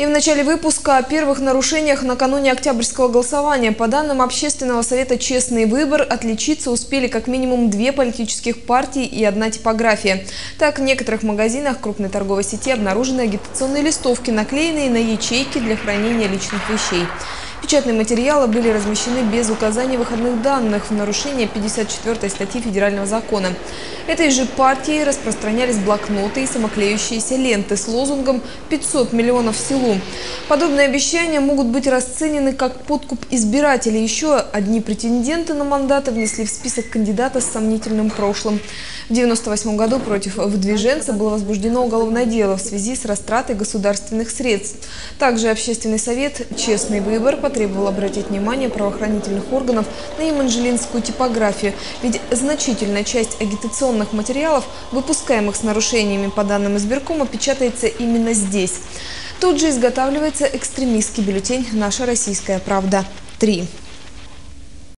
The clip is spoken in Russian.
И в начале выпуска о первых нарушениях накануне октябрьского голосования. По данным Общественного совета «Честный выбор», отличиться успели как минимум две политических партии и одна типография. Так, в некоторых магазинах крупной торговой сети обнаружены агитационные листовки, наклеенные на ячейки для хранения личных вещей. Печатные материалы были размещены без указания выходных данных в нарушение 54 статьи Федерального закона. Этой же партией распространялись блокноты и самоклеющиеся ленты с лозунгом «500 миллионов в селу». Подобные обещания могут быть расценены как подкуп избирателей. Еще одни претенденты на мандаты внесли в список кандидата с сомнительным прошлым. В 1998 году против выдвиженца было возбуждено уголовное дело в связи с растратой государственных средств. Также Общественный совет «Честный выбор» потребовал обратить внимание правоохранительных органов на еманжелинскую типографию, ведь значительная часть агитационных материалов, выпускаемых с нарушениями по данным избиркома, печатается именно здесь. Тут же изготавливается экстремистский бюллетень «Наша российская правда». 3.